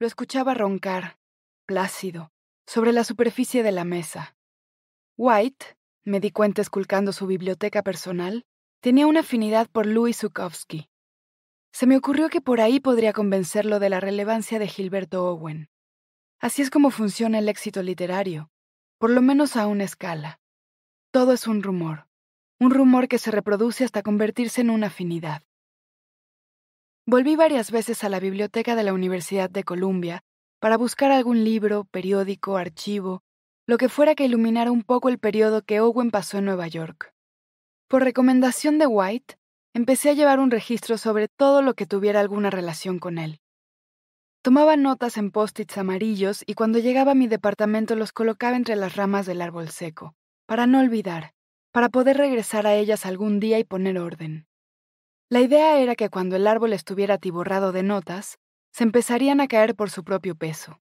Lo escuchaba roncar, plácido, sobre la superficie de la mesa. White, me di cuenta esculcando su biblioteca personal, tenía una afinidad por Louis Zukowski. Se me ocurrió que por ahí podría convencerlo de la relevancia de Gilberto Owen. Así es como funciona el éxito literario, por lo menos a una escala. Todo es un rumor, un rumor que se reproduce hasta convertirse en una afinidad. Volví varias veces a la biblioteca de la Universidad de Columbia para buscar algún libro, periódico, archivo, lo que fuera que iluminara un poco el periodo que Owen pasó en Nueva York. Por recomendación de White, empecé a llevar un registro sobre todo lo que tuviera alguna relación con él. Tomaba notas en post-its amarillos y cuando llegaba a mi departamento los colocaba entre las ramas del árbol seco, para no olvidar, para poder regresar a ellas algún día y poner orden. La idea era que cuando el árbol estuviera atiborrado de notas, se empezarían a caer por su propio peso.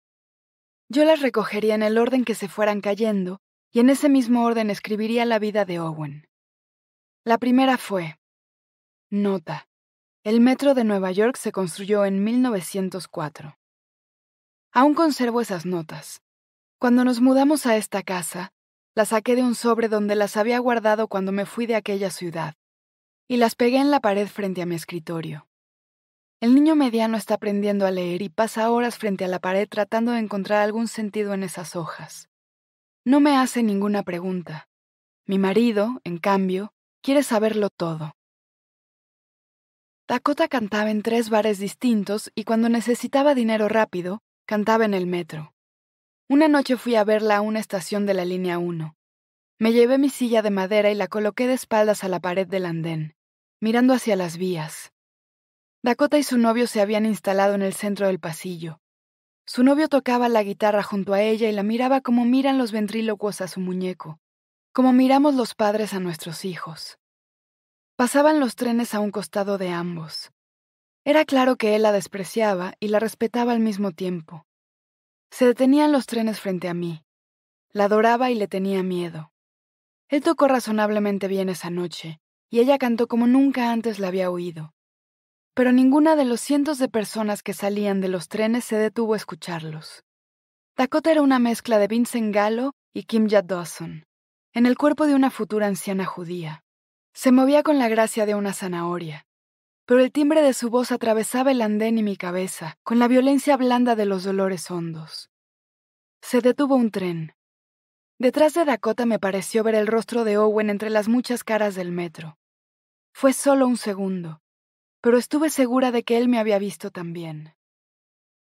Yo las recogería en el orden que se fueran cayendo y en ese mismo orden escribiría la vida de Owen. La primera fue, Nota. El metro de Nueva York se construyó en 1904. Aún conservo esas notas. Cuando nos mudamos a esta casa, las saqué de un sobre donde las había guardado cuando me fui de aquella ciudad, y las pegué en la pared frente a mi escritorio. El niño mediano está aprendiendo a leer y pasa horas frente a la pared tratando de encontrar algún sentido en esas hojas. No me hace ninguna pregunta. Mi marido, en cambio, quiere saberlo todo. Dakota cantaba en tres bares distintos y cuando necesitaba dinero rápido, cantaba en el metro. Una noche fui a verla a una estación de la línea 1. Me llevé mi silla de madera y la coloqué de espaldas a la pared del andén, mirando hacia las vías. Dakota y su novio se habían instalado en el centro del pasillo. Su novio tocaba la guitarra junto a ella y la miraba como miran los ventrílocuos a su muñeco, como miramos los padres a nuestros hijos. Pasaban los trenes a un costado de ambos. Era claro que él la despreciaba y la respetaba al mismo tiempo. Se detenían los trenes frente a mí. La adoraba y le tenía miedo. Él tocó razonablemente bien esa noche, y ella cantó como nunca antes la había oído. Pero ninguna de los cientos de personas que salían de los trenes se detuvo a escucharlos. Dakota era una mezcla de Vincent Gallo y Kim Jad Dawson, en el cuerpo de una futura anciana judía. Se movía con la gracia de una zanahoria, pero el timbre de su voz atravesaba el andén y mi cabeza, con la violencia blanda de los dolores hondos. Se detuvo un tren. Detrás de Dakota me pareció ver el rostro de Owen entre las muchas caras del metro. Fue solo un segundo, pero estuve segura de que él me había visto también.